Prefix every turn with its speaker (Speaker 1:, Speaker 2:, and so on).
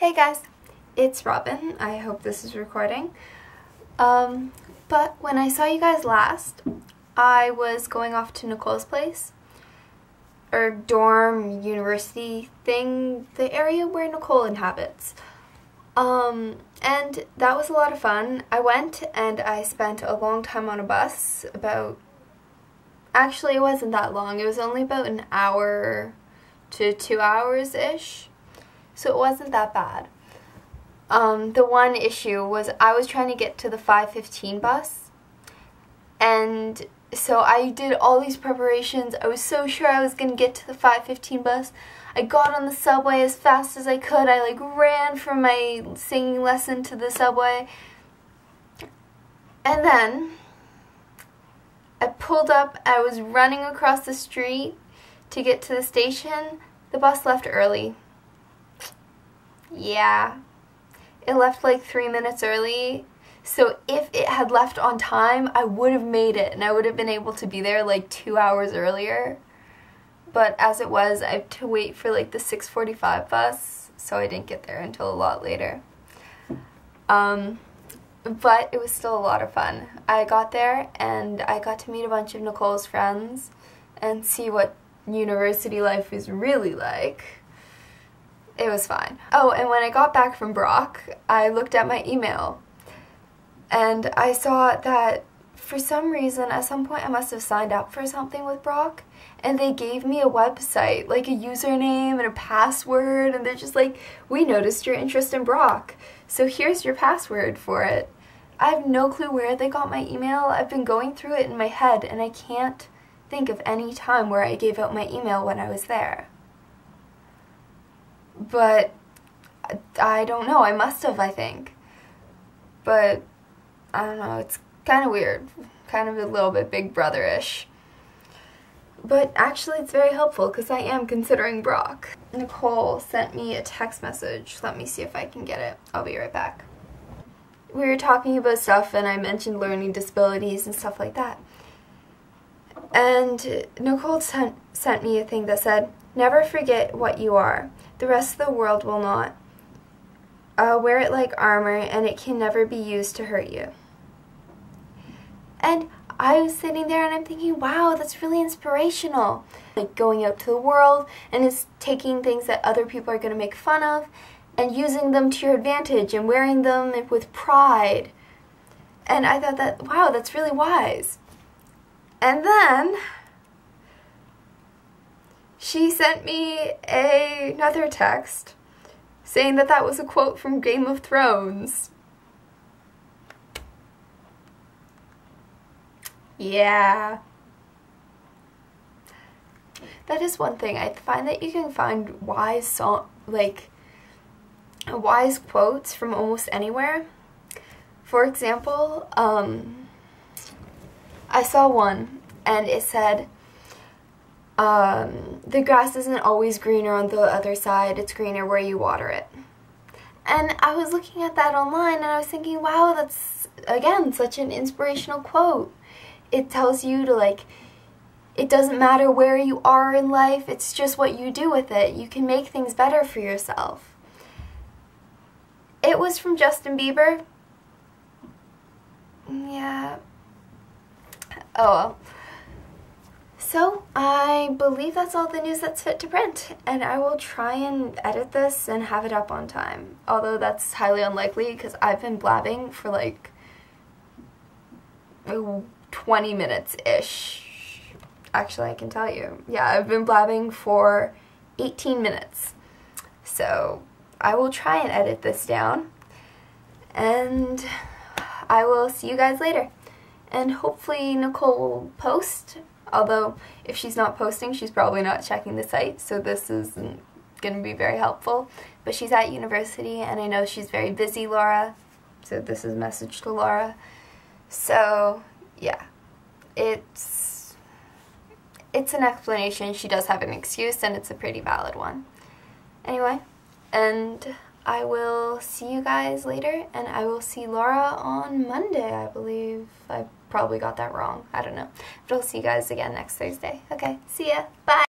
Speaker 1: Hey guys, it's Robin. I hope this is recording. Um, but when I saw you guys last, I was going off to Nicole's place, or dorm, university thing, the area where Nicole inhabits. Um, and that was a lot of fun. I went and I spent a long time on a bus, about, actually it wasn't that long, it was only about an hour to two hours-ish so it wasn't that bad. Um, the one issue was I was trying to get to the 515 bus, and so I did all these preparations. I was so sure I was going to get to the 515 bus. I got on the subway as fast as I could. I like ran from my singing lesson to the subway. And then I pulled up. I was running across the street to get to the station. The bus left early. Yeah. It left like three minutes early. So if it had left on time, I would have made it and I would have been able to be there like two hours earlier. But as it was, I had to wait for like the 6.45 bus, so I didn't get there until a lot later. Um, but it was still a lot of fun. I got there and I got to meet a bunch of Nicole's friends and see what university life is really like. It was fine. Oh, and when I got back from Brock, I looked at my email and I saw that for some reason, at some point I must have signed up for something with Brock and they gave me a website, like a username and a password, and they're just like, we noticed your interest in Brock, so here's your password for it. I have no clue where they got my email. I've been going through it in my head and I can't think of any time where I gave out my email when I was there but I don't know. I must have, I think. But I don't know. It's kind of weird. Kind of a little bit big brother-ish. But actually, it's very helpful because I am considering Brock. Nicole sent me a text message. Let me see if I can get it. I'll be right back. We were talking about stuff and I mentioned learning disabilities and stuff like that. And Nicole sent, sent me a thing that said, Never forget what you are. The rest of the world will not. Uh, wear it like armor and it can never be used to hurt you. And I was sitting there and I'm thinking, wow, that's really inspirational. Like going out to the world and it's taking things that other people are going to make fun of and using them to your advantage and wearing them with pride. And I thought that, wow, that's really wise. And then she sent me a, another text saying that that was a quote from Game of Thrones. Yeah. That is one thing. I find that you can find wise song, like wise quotes from almost anywhere. For example, um, I saw one and it said, um, the grass isn't always greener on the other side, it's greener where you water it. And I was looking at that online and I was thinking, wow, that's, again, such an inspirational quote. It tells you to, like, it doesn't matter where you are in life, it's just what you do with it. You can make things better for yourself. It was from Justin Bieber. Yeah. Oh well. So I believe that's all the news that's fit to print and I will try and edit this and have it up on time. Although that's highly unlikely because I've been blabbing for like 20 minutes-ish. Actually, I can tell you. Yeah, I've been blabbing for 18 minutes. So I will try and edit this down and I will see you guys later. And hopefully Nicole will post Although, if she's not posting, she's probably not checking the site, so this isn't going to be very helpful. But she's at university, and I know she's very busy, Laura, so this is a message to Laura. So, yeah, it's, it's an explanation. She does have an excuse, and it's a pretty valid one. Anyway, and I will see you guys later, and I will see Laura on Monday, I believe. I probably got that wrong. I don't know. But I'll see you guys again next Thursday. Okay, see ya. Bye.